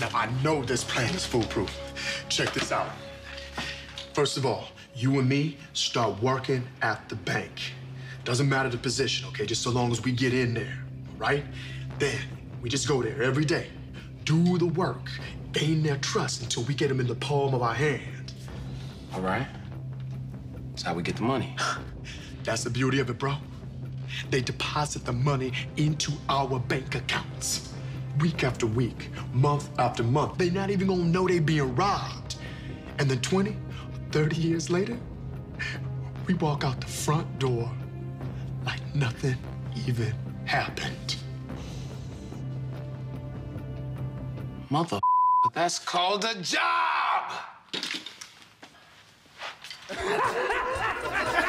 Now, I know this plan is foolproof. Check this out. First of all, you and me start working at the bank. Doesn't matter the position, okay? Just so long as we get in there, right? Then we just go there every day, do the work, gain their trust until we get them in the palm of our hand. All right. That's how we get the money. That's the beauty of it, bro. They deposit the money into our bank accounts. Week after week, month after month. They not even gonna know they being robbed. And then 20, 30 years later, we walk out the front door like nothing even happened. Mother, that's called a job!